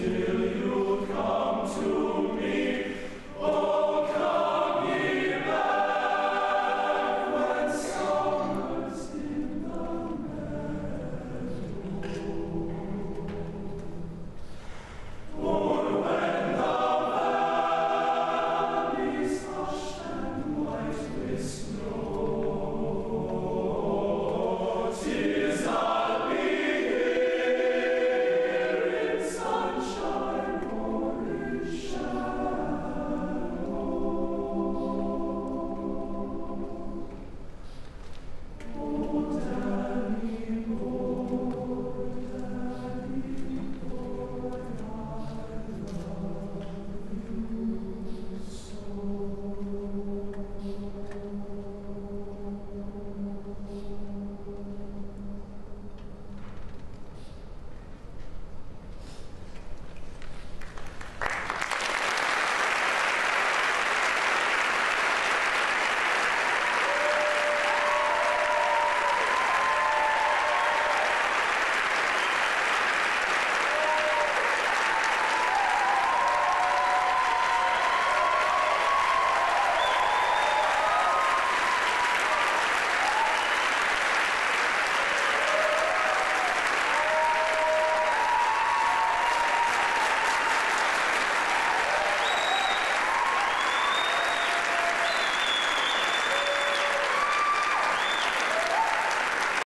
still